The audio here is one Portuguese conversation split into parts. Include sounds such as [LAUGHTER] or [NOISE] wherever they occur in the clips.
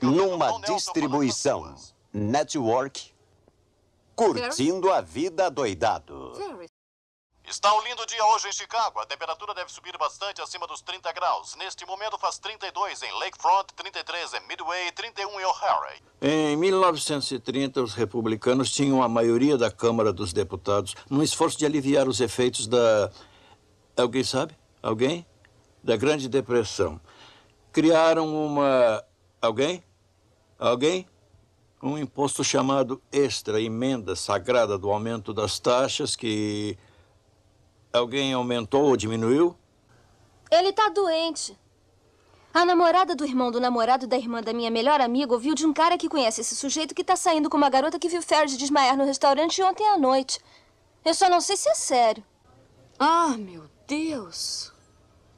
numa distribuição network, curtindo a vida doidado. Está um lindo dia hoje em Chicago. A temperatura deve subir bastante acima dos 30 graus. Neste momento faz 32 em Lakefront, 33 em Midway e 31 em O'Hare. Em 1930, os republicanos tinham a maioria da Câmara dos Deputados num esforço de aliviar os efeitos da. Alguém sabe? Alguém? Da Grande Depressão. Criaram uma. Alguém? Alguém? Um imposto chamado extra, emenda sagrada do aumento das taxas que Alguém aumentou ou diminuiu? Ele tá doente. A namorada do irmão do namorado da irmã da minha melhor amiga ouviu de um cara que conhece esse sujeito que tá saindo com uma garota que viu Ferris desmaiar no restaurante ontem à noite. Eu só não sei se é sério. Ah, meu Deus.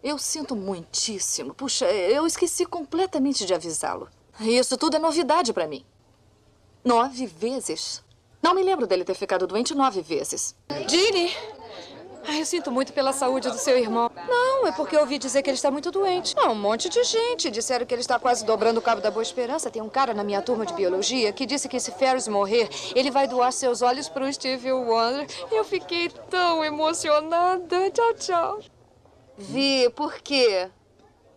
Eu sinto muitíssimo. Puxa, eu esqueci completamente de avisá-lo. Isso tudo é novidade para mim. Nove vezes. Não me lembro dele ter ficado doente nove vezes. Ginny! Ai, eu sinto muito pela saúde do seu irmão. Não, é porque eu ouvi dizer que ele está muito doente. Não, um monte de gente. Disseram que ele está quase dobrando o cabo da Boa Esperança. Tem um cara na minha turma de biologia que disse que se Ferris morrer, ele vai doar seus olhos para o Steve Wonder. Eu fiquei tão emocionada. Tchau, tchau. Vi, por quê?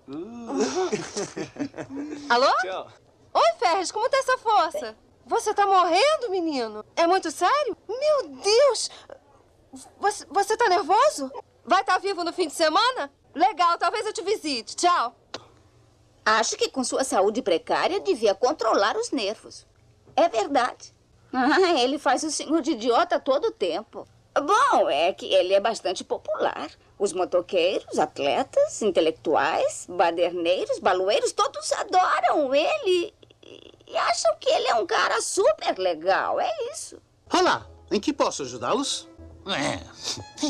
[LAUGHS] Alô? Tchau. Oi, Ferris, como tá essa força? Você tá morrendo, menino? É muito sério? Meu Deus! Você, você tá nervoso? Vai estar tá vivo no fim de semana? Legal, talvez eu te visite. Tchau. Acho que com sua saúde precária devia controlar os nervos. É verdade. [LAUGHS] Ah, ele faz o senhor de idiota todo o tempo. Bom, é que ele é bastante popular. Os motoqueiros, atletas, intelectuais, baderneiros, baloeiros, todos adoram ele e acham que ele é um cara super legal. É isso. Olá, em que posso ajudá-los? É.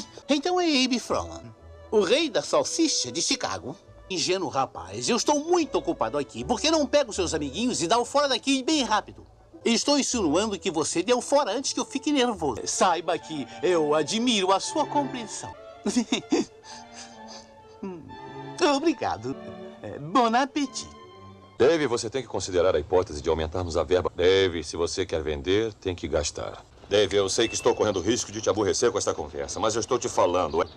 [LAUGHS] Então é Abe Froman, o rei da salsicha de Chicago. Ingênuo rapaz, eu estou muito ocupado aqui. Por que não pega os seus amiguinhos e dá o fora daqui bem rápido? Estou insinuando que você deu fora antes que eu fique nervoso. Saiba que eu admiro a sua compreensão. Obrigado. É, bon appetit. Dave, você tem que considerar a hipótese de aumentarmos a verba. Dave, se você quer vender, tem que gastar. Dave, eu sei que estou correndo risco de te aborrecer com esta conversa, mas eu estou te falando. É-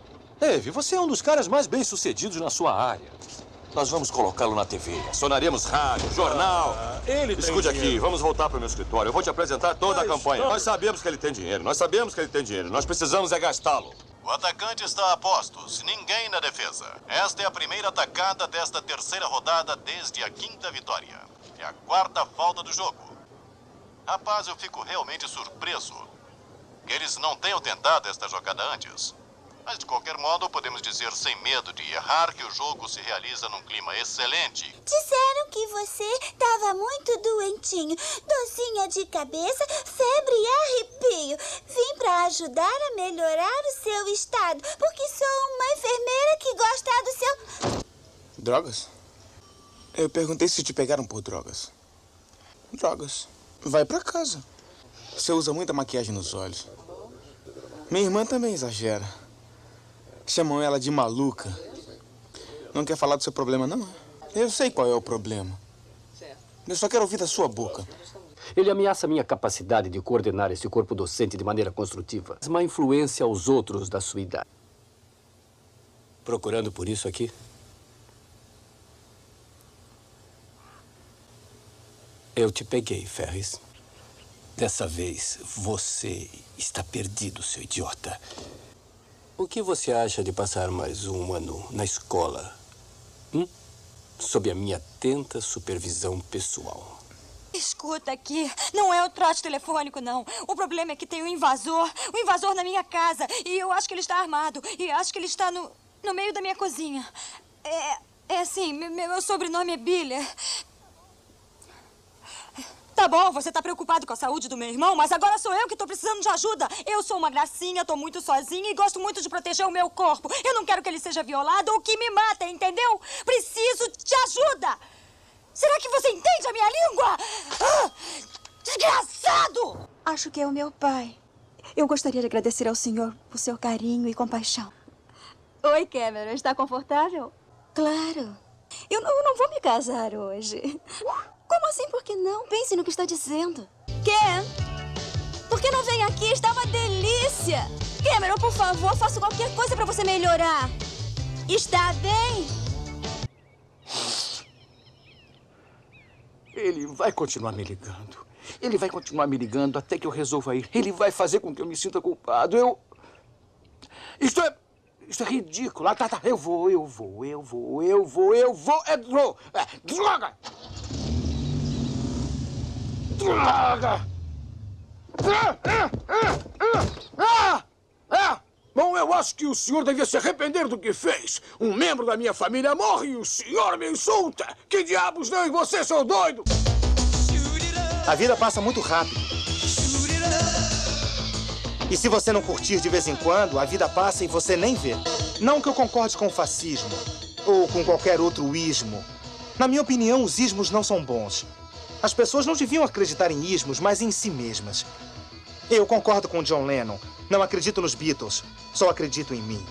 Dave, você é um dos caras mais bem-sucedidos na sua área. Nós vamos colocá-lo na TV. Sonaremos rádio, jornal. Ah, ele Escute aqui, vamos voltar para o meu escritório. Eu vou te apresentar toda a campanha. Nós sabemos que ele tem dinheiro, nós sabemos que ele tem dinheiro. Nós precisamos é gastá-lo. O atacante está a postos, ninguém na defesa. Esta é a primeira atacada desta terceira rodada desde a quinta vitória. É a quarta falta do jogo. Rapaz, eu fico realmente surpreso que eles não tenham tentado esta jogada antes. Mas, de qualquer modo, podemos dizer sem medo de errar que o jogo se realiza num clima excelente. Disseram que você estava muito doentinho. Docinha de cabeça, febre e arrepio. Vim para ajudar a melhorar o seu estado, porque sou uma enfermeira que gosta do seu... Drogas? Eu perguntei se te pegaram por drogas. Drogas. Vai para casa. Você usa muita maquiagem nos olhos. Minha irmã também exagera. Chamam ela de maluca. Não quer falar do seu problema, não? Eu sei qual é o problema. Eu só quero ouvir da sua boca. Ele ameaça minha capacidade de coordenar esse corpo docente de maneira construtiva. Uma influência aos outros da sua idade. Procurando por isso aqui? Eu te peguei, Ferris. Dessa vez, você está perdido, seu idiota. O que você acha de passar mais um ano na escola? Hum? Sob a minha atenta supervisão pessoal. Escuta aqui, não é o trote telefônico, não. O problema é que tem um invasor, um invasor na minha casa. E eu acho que ele está armado. E acho que ele está no, no meio da minha cozinha. É, é assim, meu, meu sobrenome é Biller. Tá bom, você tá preocupado com a saúde do meu irmão, mas agora sou eu que tô precisando de ajuda. Eu sou uma gracinha, tô muito sozinha e gosto muito de proteger o meu corpo. Eu não quero que ele seja violado ou que me matem, entendeu? Preciso de ajuda! Será que você entende a minha língua? Ah, desgraçado! Acho que é o meu pai. Eu gostaria de agradecer ao senhor por seu carinho e compaixão. Oi, Cameron. Está confortável? Claro. Eu não, eu não vou me casar hoje. Como assim, por que não? Pense no que está dizendo. Ken, por que não vem aqui? Está uma delícia. Cameron, por favor, faça qualquer coisa para você melhorar. Está bem? Ele vai continuar me ligando. Ele vai continuar me ligando até que eu resolva ir. Ele vai fazer com que eu me sinta culpado. Eu. Isto é. Isto é ridículo. Ah, tá, tá. Eu vou, eu vou, eu vou, eu vou, eu vou. É, dro... é droga! Droga! Ah, ah, ah, ah, ah! Bom, eu acho que o senhor devia se arrepender do que fez. Um membro da minha família morre e o senhor me insulta. Que diabos não e você, seu doido? A vida passa muito rápido. E se você não curtir de vez em quando, a vida passa e você nem vê. Não que eu concorde com o fascismo ou com qualquer outro ismo. Na minha opinião, os ismos não são bons. As pessoas não deviam acreditar em ismos, mas em si mesmas. Eu concordo com John Lennon. Não acredito nos Beatles. Só acredito em mim.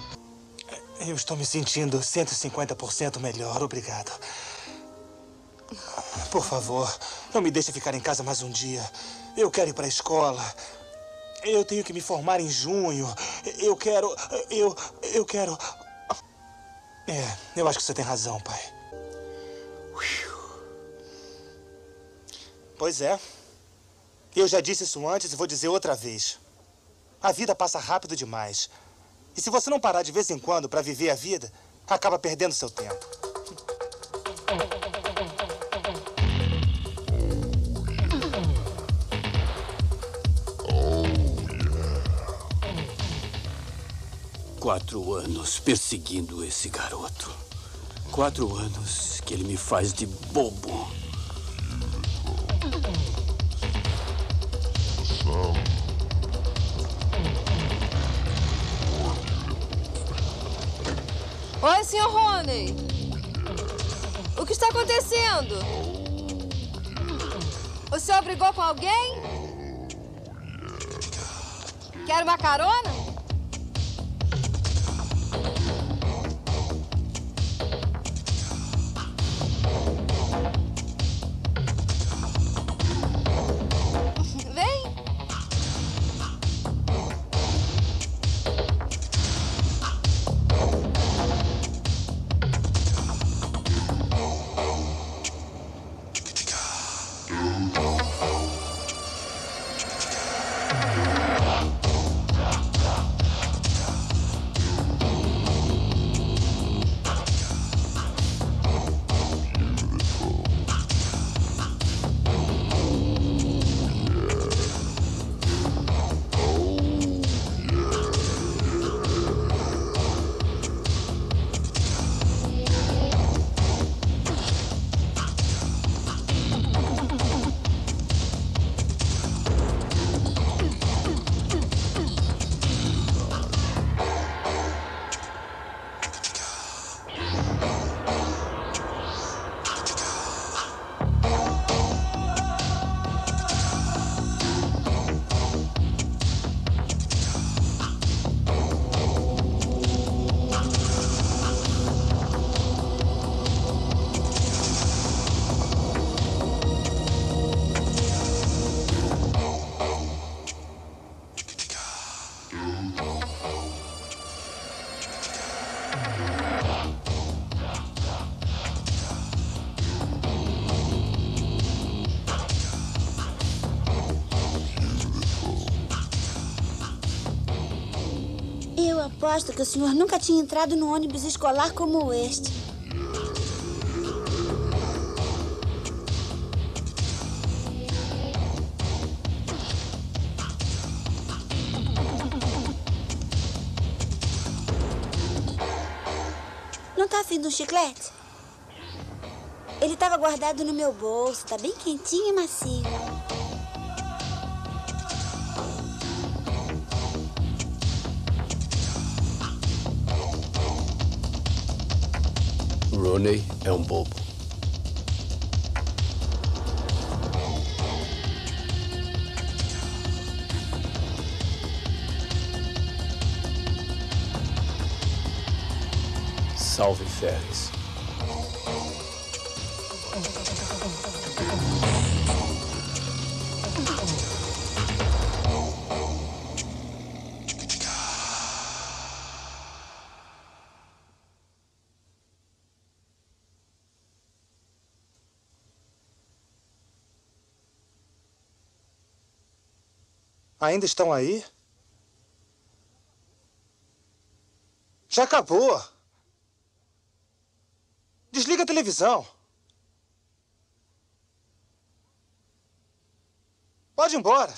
Eu estou me sentindo 150% melhor, obrigado. Por favor, não me deixe ficar em casa mais um dia. Eu quero ir para a escola. Eu tenho que me formar em junho. Eu quero. Eu. Eu quero. É, eu acho que você tem razão, pai. Pois é. Eu já disse isso antes e vou dizer outra vez. A vida passa rápido demais. E se você não parar de vez em quando para viver a vida, acaba perdendo seu tempo. Quatro anos perseguindo esse garoto. Quatro anos que ele me faz de bobo. Oi, Sr. Rony. O que está acontecendo? O senhor brigou com alguém? Quer uma carona? Aposto que o senhor nunca tinha entrado num ônibus escolar como este. Não tá afim de um chiclete? Ele estava guardado no meu bolso. Tá bem quentinho e macio. Rooney é um bobo. Salve Ferris. Ainda estão aí? Já acabou. Desliga a televisão. Pode ir embora.